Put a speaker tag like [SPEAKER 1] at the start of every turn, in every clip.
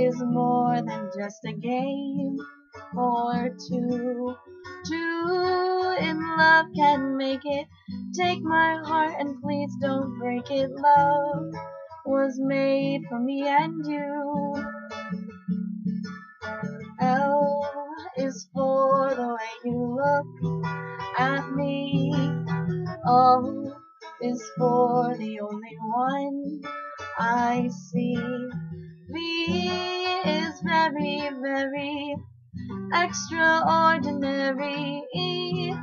[SPEAKER 1] Is more than just a game or two. Two in love can make it. Take my heart and please don't break it. Love was made for me and you. L is for the way you look at me. O is for the only one I see. V is very, very extraordinary. E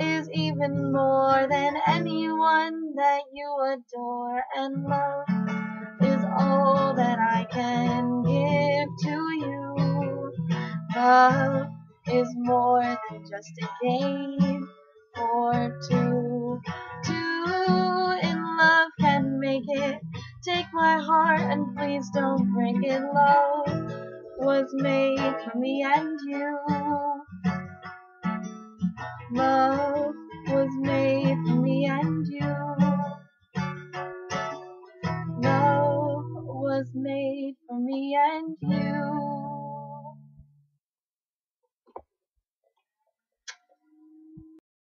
[SPEAKER 1] is even more than anyone that you adore, and love is all that I can give to you. Love is more than just a game or two. Two in love can make it. Take my heart and please don't it. Love was made for me and you. Love was made for me and you. Love was made for me and you.